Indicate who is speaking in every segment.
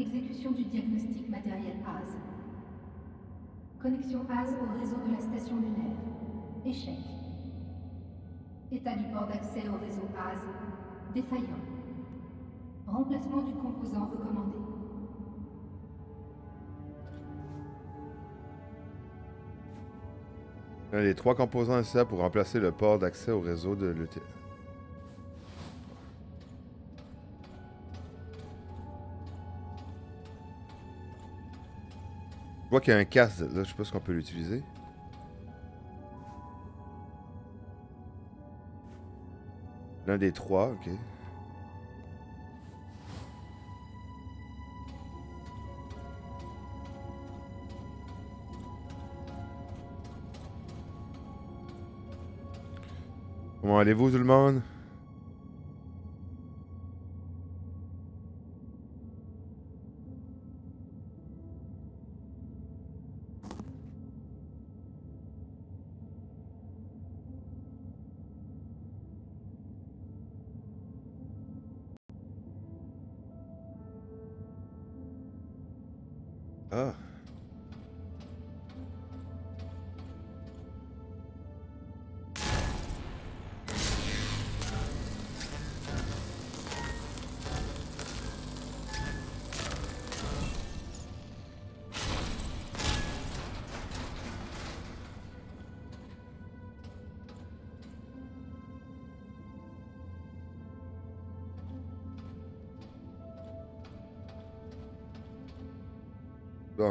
Speaker 1: Exécution du diagnostic matériel AS. Connexion AS au réseau de la station lunaire. Échec. État du port d'accès au réseau AS. Défaillant. Remplacement du composant recommandé.
Speaker 2: L'un des trois composants nécessaires pour remplacer le port d'accès au réseau de l'UT. Je vois qu'il y a un casque là, je sais pas si on peut l'utiliser. L'un des trois, ok. Comment allez-vous tout le monde?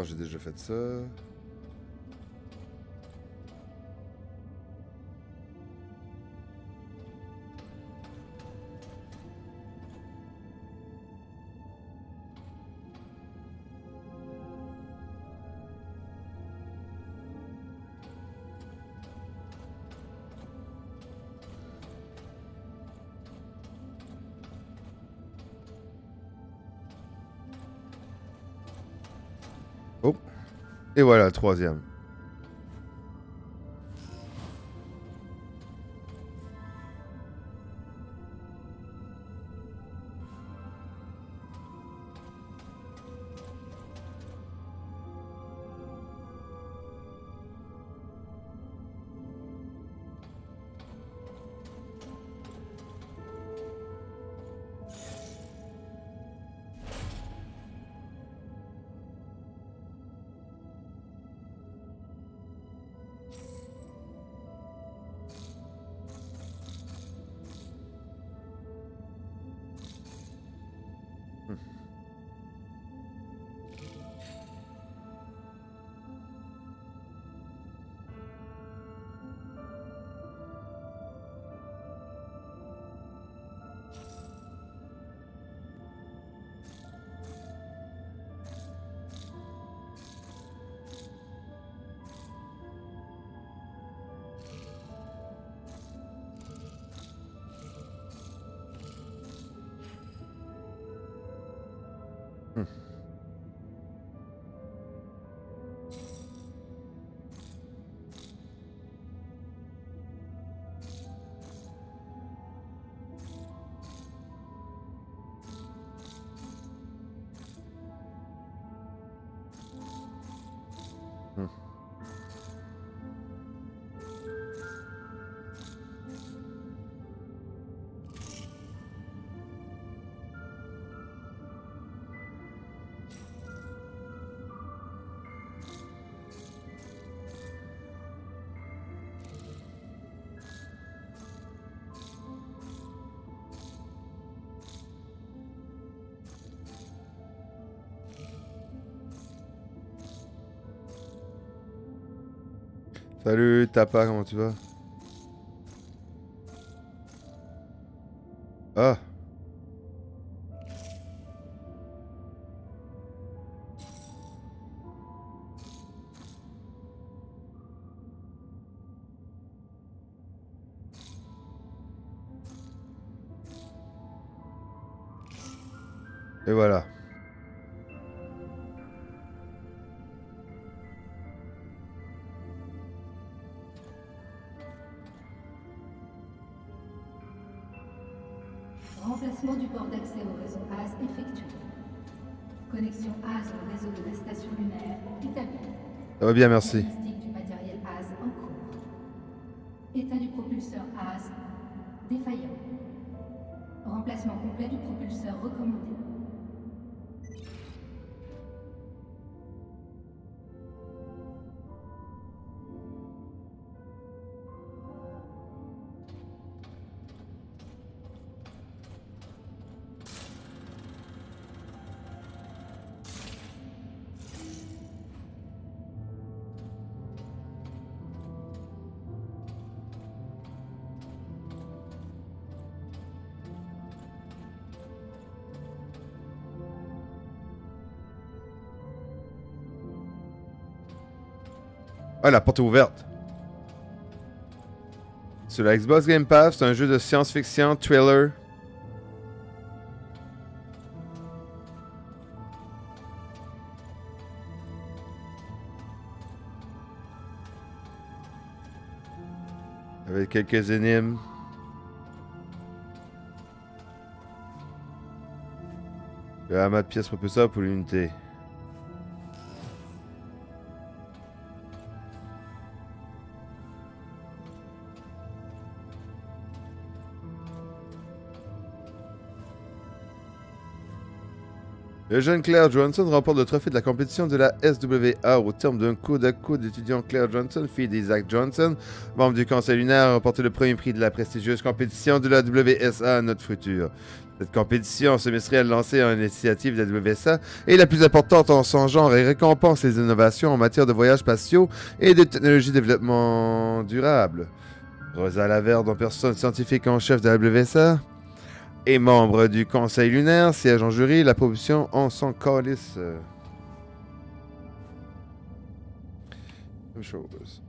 Speaker 2: J'ai déjà fait ça. Et voilà, troisième. Salut Tapa, comment tu vas?
Speaker 1: Remplacement du port d'accès au réseau AS effectué. connexion AS au réseau de la station lunaire établie.
Speaker 2: Ça va bien, merci. La porte est ouverte. Sur la Xbox Game Pass, c'est un jeu de science-fiction, thriller. Avec quelques énigmes. Le amas de pièces propulseur pour l'unité. Le jeune Claire Johnson remporte le trophée de la compétition de la SWA au terme d'un coup de coude d'étudiant Claire Johnson, fille d'Isaac Johnson, membre du Conseil lunaire, a remporté le premier prix de la prestigieuse compétition de la WSA Notre Futur. Cette compétition semestrielle lancée en initiative de la WSA est la plus importante en son genre et récompense les innovations en matière de voyages spatiaux et de technologie de développement durable. Rosa Laverde, en personne scientifique en chef de la WSA, est membre du Conseil lunaire, siège en jury, la proposition en son calice. Même chose.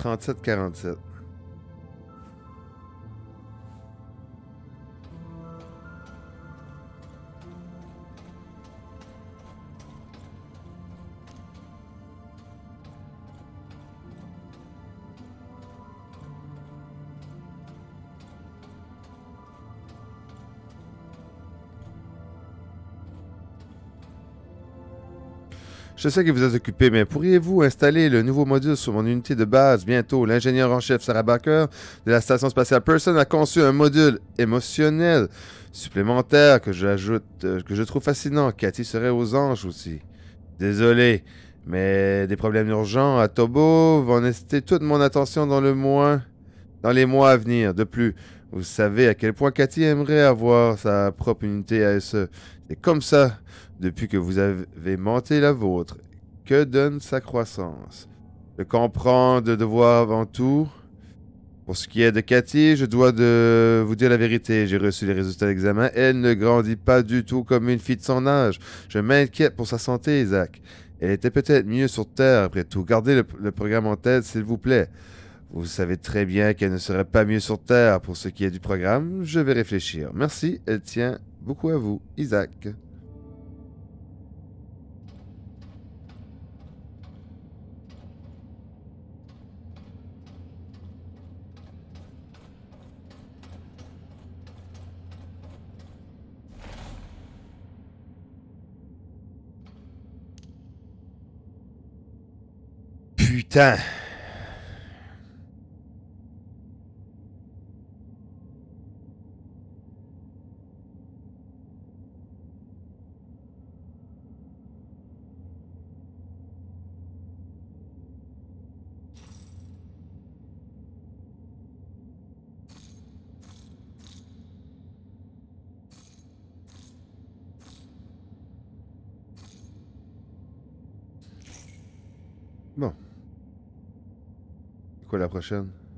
Speaker 2: « 37-47. Je sais que vous êtes occupé, mais pourriez-vous installer le nouveau module sur mon unité de base bientôt? L'ingénieur en chef Sarah Barker de la Station spatiale Person a conçu un module émotionnel supplémentaire que j'ajoute, euh, que je trouve fascinant. Cathy serait aux anges aussi. Désolé, mais des problèmes urgents à Tobo vont nécessiter toute mon attention dans le mois, dans les mois à venir. De plus, vous savez à quel point Cathy aimerait avoir sa propre unité ASE. C'est comme ça depuis que vous avez monté la vôtre. Que donne sa croissance? Je comprends de devoir avant tout. Pour ce qui est de Cathy, je dois de vous dire la vérité. J'ai reçu les résultats de l'examen. Elle ne grandit pas du tout comme une fille de son âge. Je m'inquiète pour sa santé, Isaac. Elle était peut-être mieux sur Terre, après tout. Gardez le programme en tête, s'il vous plaît. Vous savez très bien qu'elle ne serait pas mieux sur Terre pour ce qui est du programme. Je vais réfléchir. Merci, elle tient beaucoup à vous, Isaac. Putain. C'est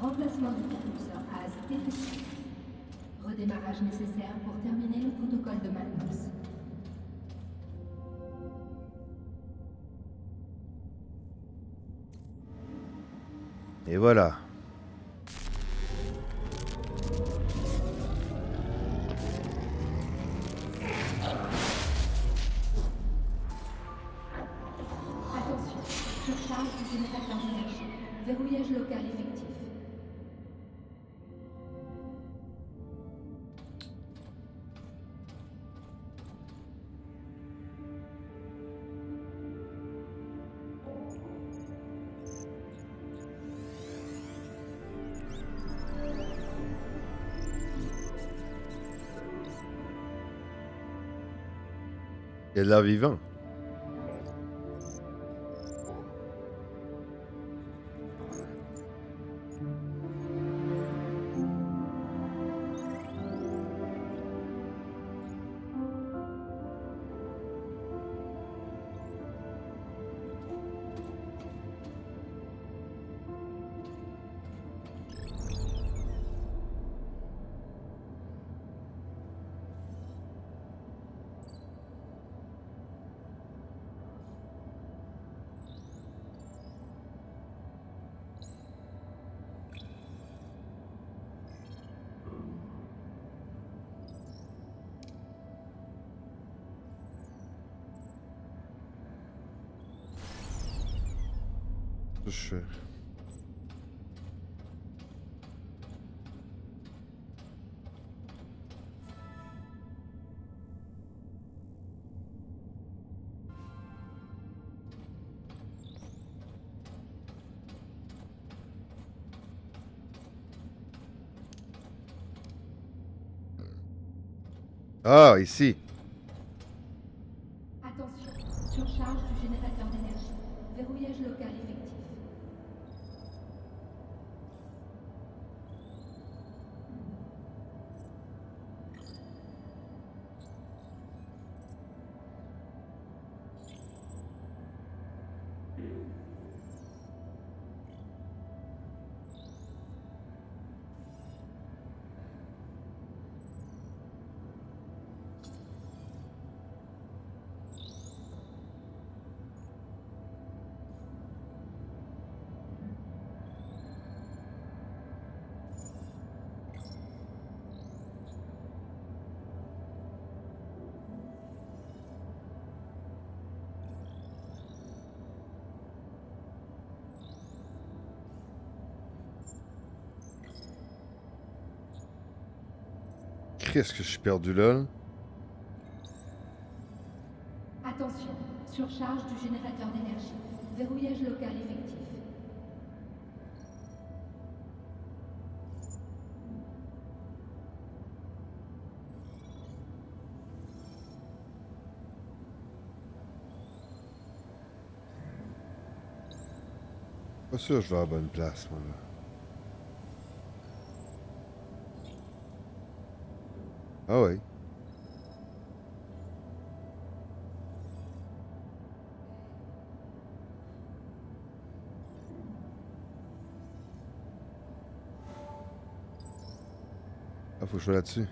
Speaker 1: Remplacement du propulseur AS. Redémarrage nécessaire pour terminer le protocole de maintenance.
Speaker 2: Et voilà. De l'air vivant. Ah, ici. Qu'est-ce que je suis perdu là?
Speaker 1: Attention, surcharge du générateur d'énergie. Verrouillage local effectif.
Speaker 2: Pas sûr que je vais à la bonne place, moi, là. Oui. Ah, faut que je sois là-dessus.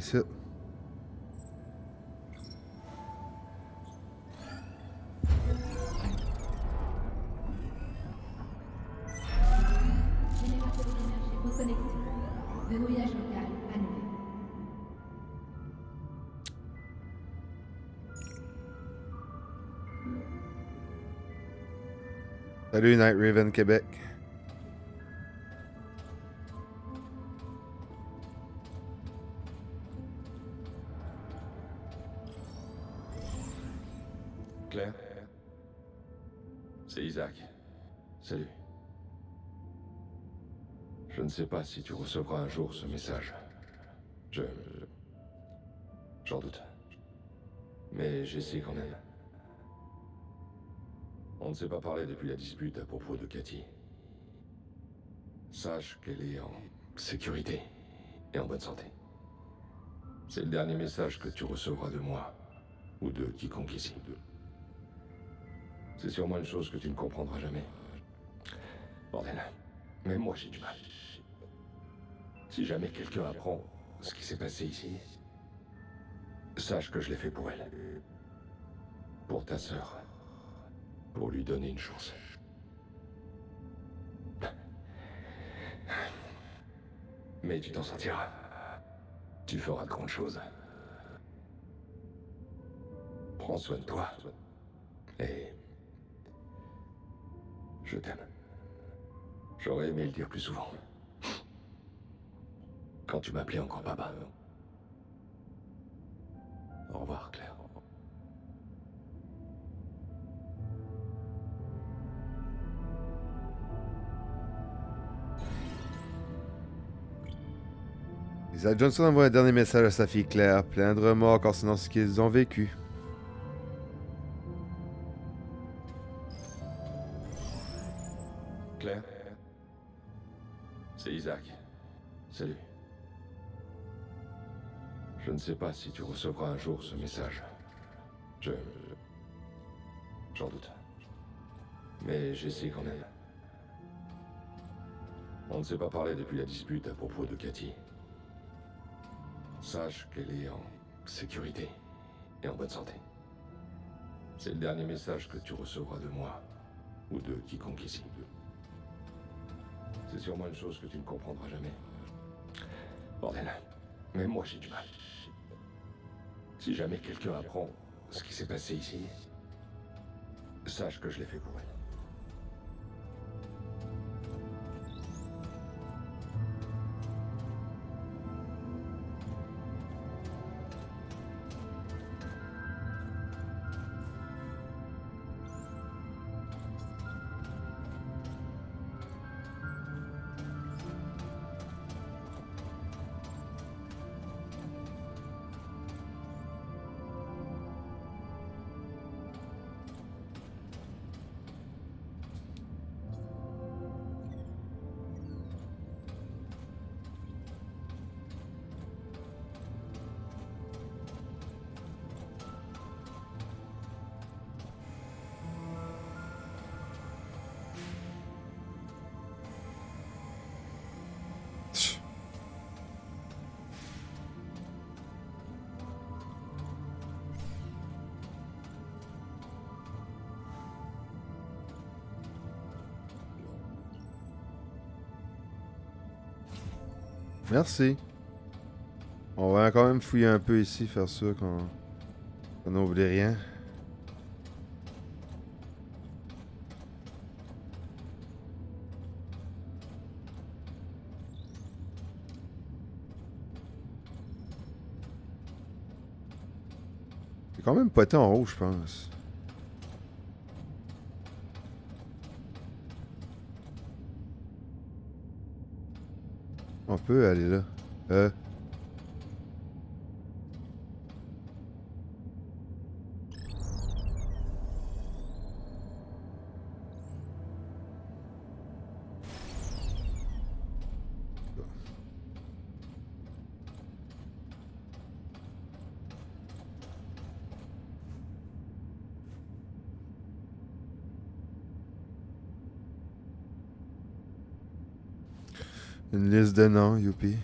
Speaker 2: Ah, ici.
Speaker 1: Générateur d'énergie reconnecté. Verrouillage local annulé.
Speaker 2: Salut, Night Raven Québec.
Speaker 3: Si tu recevras un jour ce message. Je... J'en doute. Mais j'essaie quand même. On ne s'est pas parlé depuis la dispute à propos de Cathy. Sache qu'elle est en sécurité et en bonne santé. C'est le dernier message que tu recevras de moi, ou de quiconque ici. C'est sûrement une chose que tu ne comprendras jamais. Bordel, même moi j'ai du mal. Si jamais quelqu'un apprend ce qui s'est passé ici, sache que je l'ai fait pour elle. Pour ta sœur. Pour lui donner une chance. Mais tu t'en sortiras. Tu feras de grandes choses. Prends soin de toi. Et... Je t'aime. J'aurais aimé le dire plus souvent. Quand tu m'appelais encore papa. Au revoir, Claire.
Speaker 2: Isaac Johnson envoie un dernier message à sa fille Claire, plein de remords concernant ce qu'ils ont vécu.
Speaker 3: Si tu recevras un jour ce message. Je... J'en doute. Mais j'essaie quand même. On ne s'est pas parlé depuis la dispute à propos de Cathy. Sache qu'elle est en sécurité et en bonne santé. C'est le dernier message que tu recevras de moi, ou de quiconque ici. C'est sûrement une chose que tu ne comprendras jamais. Bordel, même moi j'ai du mal. Si jamais quelqu'un apprend ce qui s'est passé ici, sache que je l'ai fait pour elle.
Speaker 2: Merci. On va quand même fouiller un peu ici, faire ça quand on n'oublie rien. C'est quand même poté en haut, je pense. On peut aller là. Euh. Liste de noms, youpi.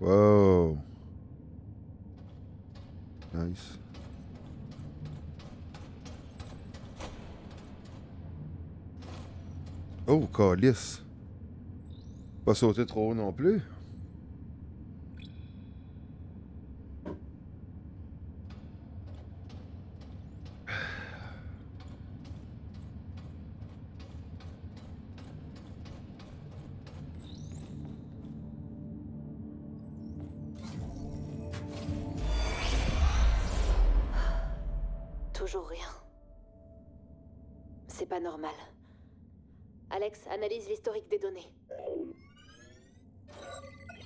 Speaker 2: Wow. Nice. Oh, calice. Pas sauter trop haut non plus.
Speaker 4: Toujours rien. C'est pas normal. Alex, analyse l'historique des données.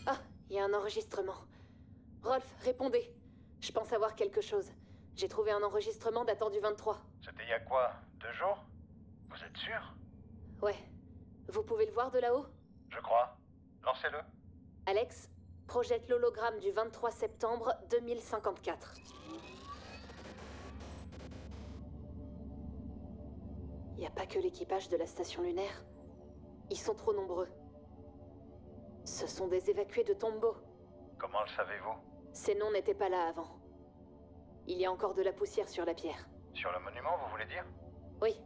Speaker 4: Ah, il y a un enregistrement. Rolf, répondez. Je pense avoir quelque chose. J'ai trouvé un enregistrement datant du 23.
Speaker 5: C'était il y a quoi? Deux jours? Vous êtes sûr?
Speaker 4: Ouais. Vous pouvez le voir de là-haut?
Speaker 5: Je crois. Lancez-le.
Speaker 4: Alex, projette l'hologramme du 23 septembre 2054. Il n'y a pas que l'équipage de la station lunaire. Ils sont trop nombreux. Ce sont des évacués de Tombeau.
Speaker 5: Comment le savez-vous?
Speaker 4: Ces noms n'étaient pas là avant. Il y a encore de la poussière sur la pierre.
Speaker 5: Sur le monument, vous voulez dire?
Speaker 4: Oui.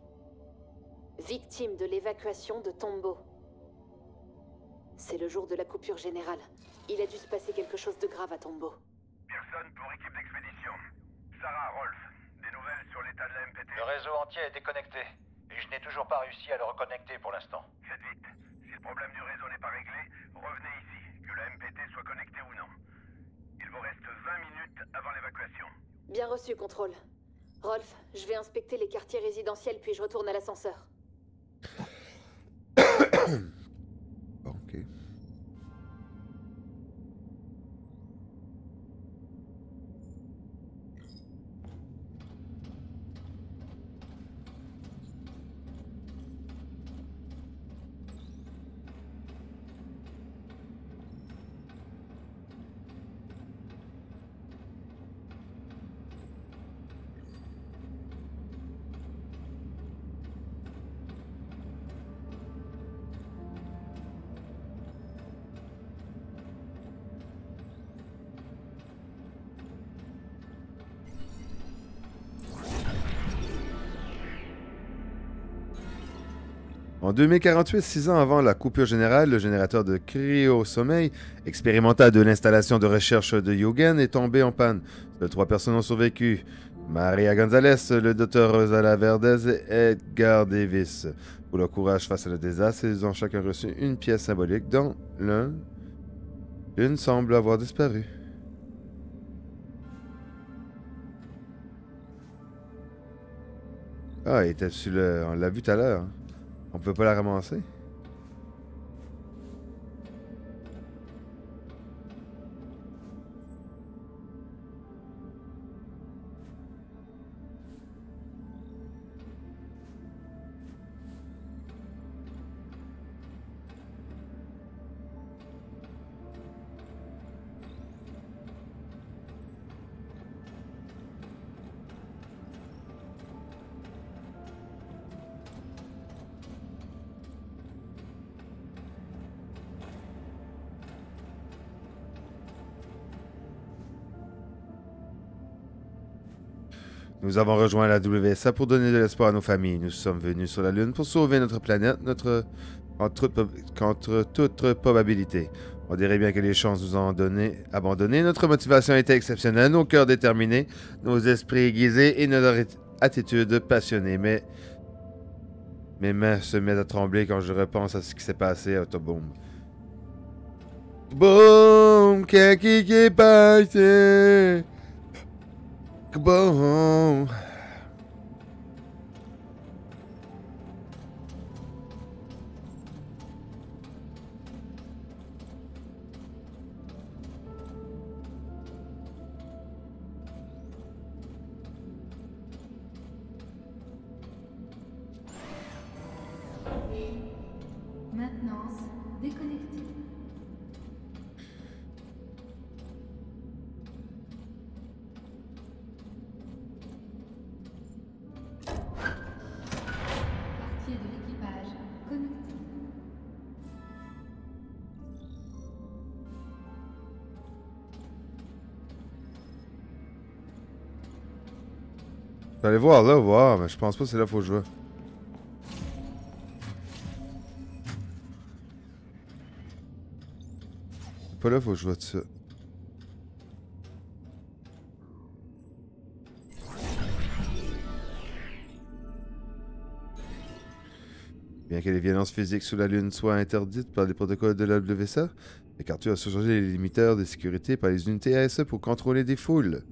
Speaker 4: Victime de l'évacuation de Tombeau. C'est le jour de la coupure générale. Il a dû se passer quelque chose de grave à Tombeau.
Speaker 6: Personne pour équipe d'expédition. Sarah, Rolf, des nouvelles sur l'état de la MPT
Speaker 5: Le réseau entier est déconnecté. Et je n'ai toujours pas réussi à le reconnecter pour l'instant.
Speaker 6: Faites vite. Si le problème du réseau n'est pas réglé, revenez ici, que la MPT soit connectée ou non. Il vous reste 20 minutes avant l'évacuation.
Speaker 4: Bien reçu, contrôle. Rolf, je vais inspecter les quartiers résidentiels puis je retourne à l'ascenseur.
Speaker 2: En 2048, six ans avant la coupure générale, le générateur de cryo-sommeil expérimental de l'installation de recherche de Yogen est tombé en panne. Seules trois personnes ont survécu. Maria Gonzalez, le docteur Rosala Verdez et Edgar Davis. Pour leur courage face à le désastre, ils ont chacun reçu une pièce symbolique dont l'un... L'une semble avoir disparu. Ah, il était sur le... On l'a vu tout à l'heure. On peut pas la ramasser? Nous avons rejoint la WSA pour donner de l'espoir à nos familles. Nous sommes venus sur la Lune pour sauver notre planète, notre contre, toute probabilité. On dirait bien que les chances nous ont donné, abandonné. Notre motivation était exceptionnelle, nos cœurs déterminés, nos esprits aiguisés et notre attitude passionnée. Mais mes mains se mettent à trembler quand je repense à ce qui s'est passé à Autoboom. Boom! Qu'est-ce qui est passé? Bon.
Speaker 1: Maintenance
Speaker 2: J'allais voir là, voir, mais je pense pas que c'est là qu'il faut jouer. Pas là, faut que je vois ça. Bien que les violences physiques sous la Lune soient interdites par les protocoles de la WSA, MacArthur a surchargé les limiteurs de sécurité par les unités ASE pour contrôler des foules.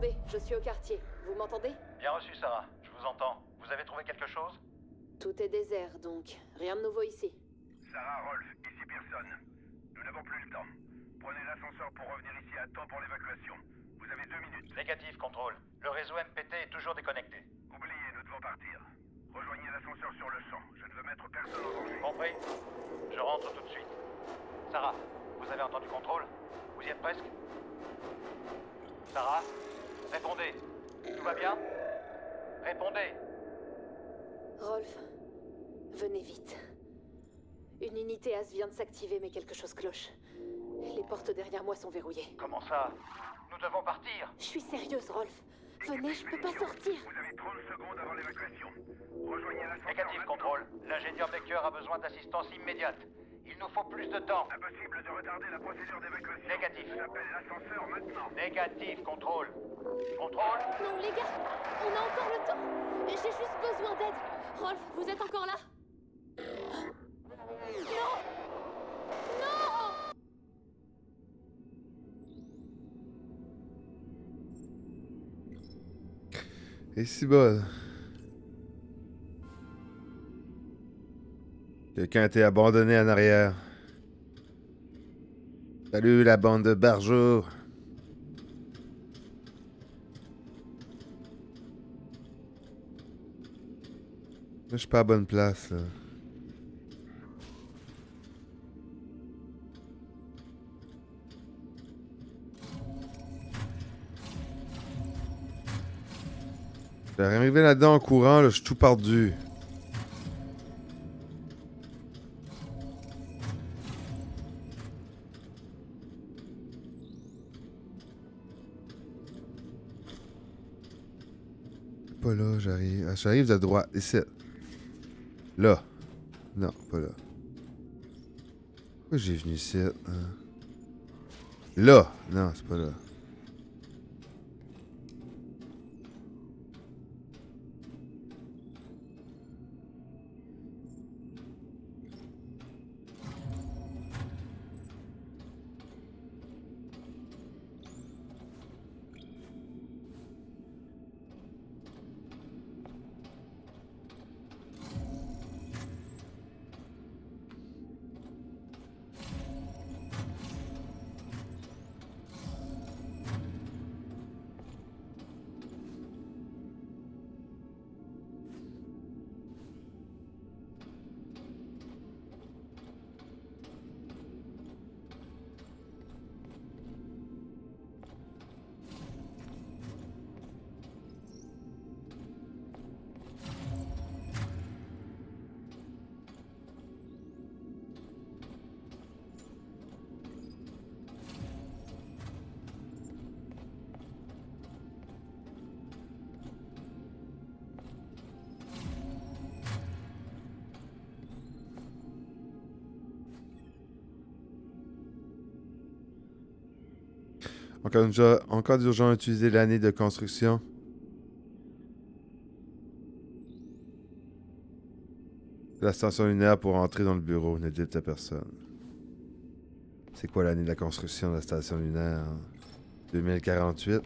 Speaker 4: Attendez, je suis au quartier. Vous m'entendez?
Speaker 5: Bien reçu, Sarah. Je vous entends. Vous avez trouvé quelque chose?
Speaker 4: Tout est désert, donc rien de nouveau ici.
Speaker 6: Sarah, Rolf, ici Pearson. Nous n'avons plus le temps. Prenez l'ascenseur pour revenir ici à temps pour l'évacuation. Vous avez deux minutes.
Speaker 5: Négatif, contrôle. Le réseau MPT est toujours déconnecté.
Speaker 6: Oubliez, nous devons partir. Rejoignez l'ascenseur sur le champ. Je ne veux mettre personne en danger.
Speaker 5: Compris Je rentre tout de suite. Sarah, vous avez entendu contrôle? Vous y êtes presque? Sarah? Répondez. Tout va bien Répondez.
Speaker 4: Rolf, venez vite. Une unité AS vient de s'activer, mais quelque chose cloche. Les portes derrière moi sont verrouillées.
Speaker 5: Comment ça Nous devons partir.
Speaker 4: Je suis sérieuse, Rolf. Venez, je peux pas sortir.
Speaker 6: Vous avez 30 secondes avant l'évacuation. Rejoignez l'ascenseur.
Speaker 5: Négatif, contrôle. L'ingénieur Becker a besoin d'assistance immédiate. Il nous faut plus de temps.
Speaker 6: Impossible de retarder la procédure d'évacuation.
Speaker 5: Négatif.
Speaker 6: J'appelle l'ascenseur maintenant.
Speaker 5: Négatif, contrôle. Contrôle
Speaker 4: Non, les gars, on a encore le temps. J'ai juste besoin d'aide. Rolf, vous êtes encore là? Non Non
Speaker 2: Et si bol. Quelqu'un a été abandonné en arrière. Salut la bande de barjots. Je suis pas à bonne place. là. J'arrivé là-dedans en courant, là, je suis tout perdu. J'arrive. De droite, ici. Là. Non, pas là. Pourquoi j'ai venu ici? hein? Là. Non, c'est pas là. Encore, une d'urgence, utiliser l'année de construction. La station lunaire pour entrer dans le bureau, ne dites à personne. C'est quoi l'année de la construction de la station lunaire 2048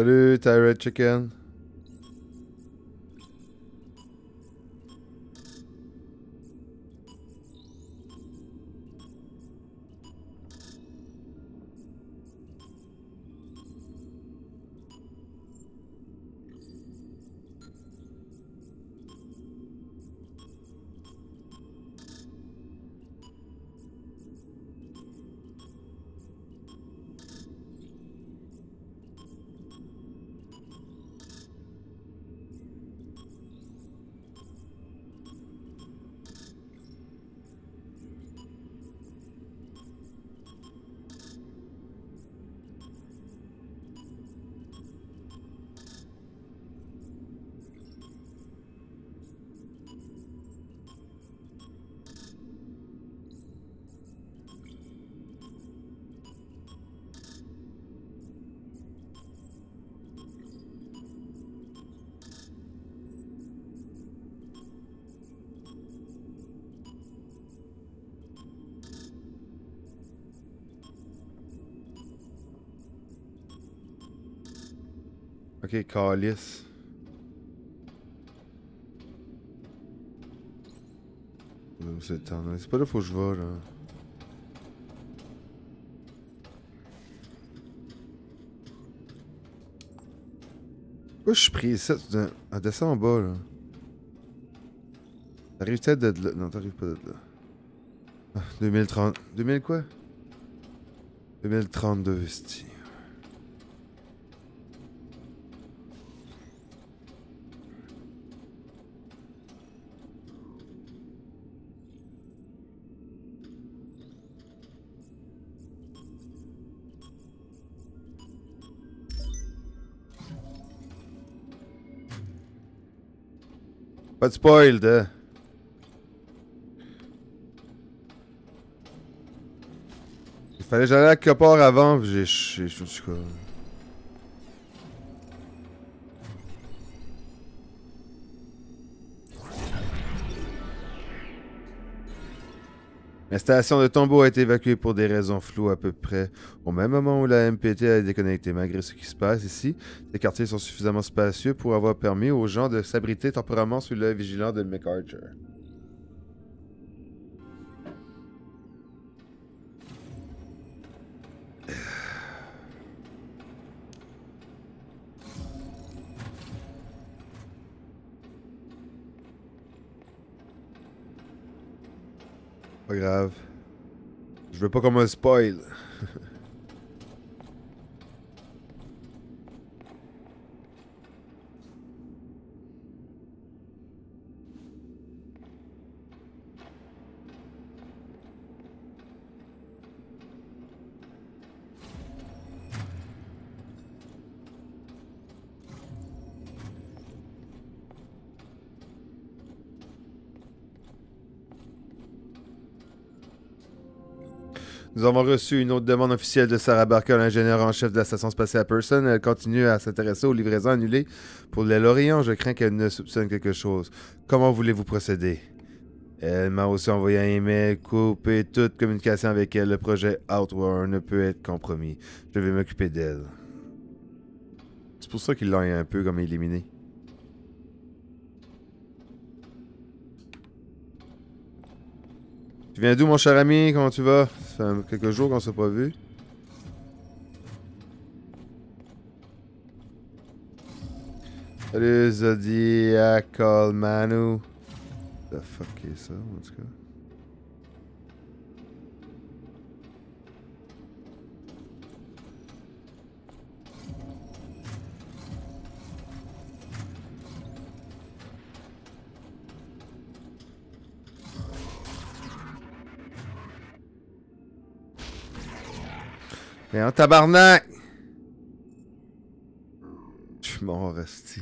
Speaker 2: Salut, I Chicken. Ok, calice. C'est pas là faut que je vais, là. Pourquoi je suis pris ici? Ah, descends en bas, là. T'arrives peut-être d'être là. Non, t'arrives pas d'être là. Ah, 2030. 2000 quoi? 2032, sti. Pas de spoiled, hein? Il fallait que j'aille à quelque part avant, j'ai... Je suis La station de Tombeau a été évacuée pour des raisons floues à peu près au même moment où la MPT a déconnecté. Malgré ce qui se passe ici, les quartiers sont suffisamment spacieux pour avoir permis aux gens de s'abriter temporairement sous l'œil vigilant de McArcher. Pas grave. Je veux pas qu'on me spoil. Nous avons reçu une autre demande officielle de Sarah Barker, l'ingénieure en chef de la station spatiale Person. Elle continue à s'intéresser aux livraisons annulées pour les Lorient. Je crains qu'elle ne soupçonne quelque chose. Comment voulez-vous procéder? Elle m'a aussi envoyé un email, coupé toute communication avec elle. Le projet Outward ne peut être compromis. Je vais m'occuper d'elle. C'est pour ça qu'ils l'ont un peu comme éliminé. Viens d'où, mon cher ami? Comment tu vas? Ça fait quelques jours qu'on s'est pas vu. Salut, Zodiacal Manu. The fuck est ça, en tout cas? Mais en tabarnak! Je suis mort, resti.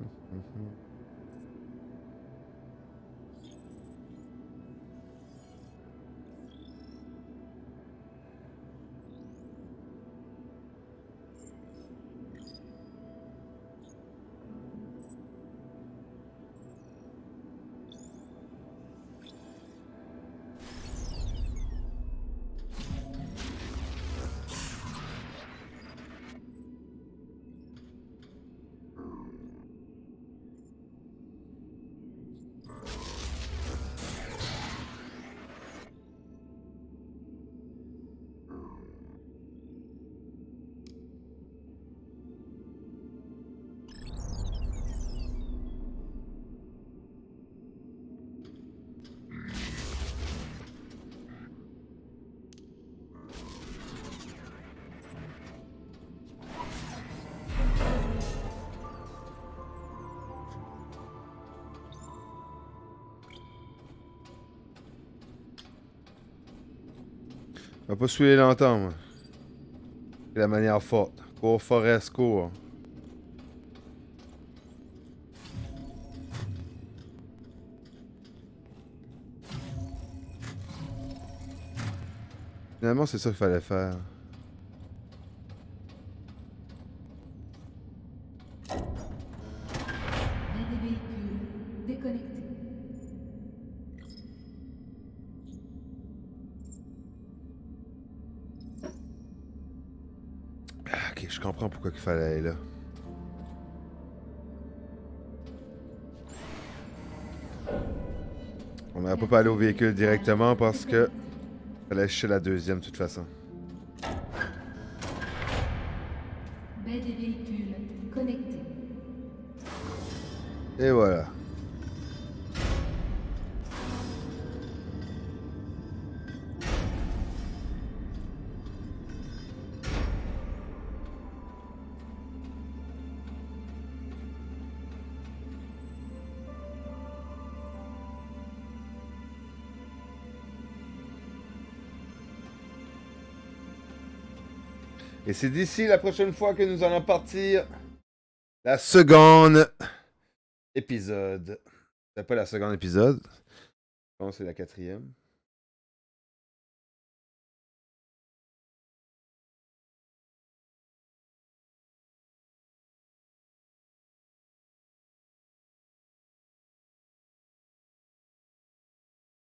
Speaker 2: mm-hmm. mm-hmm. Va pas saouler longtemps, moi. La manière forte. Cours, Forest, cours. Finalement, c'est ça qu'il fallait faire. Je comprends pourquoi il fallait aller là. On n'aurait pas pu aller au véhicule directement parce que fallait chez la deuxième de toute façon.
Speaker 1: Baie des véhicules connectés.
Speaker 2: Et voilà. Et c'est d'ici la prochaine fois que nous allons partir la seconde épisode. C'est pas la seconde épisode. Je c'est la quatrième.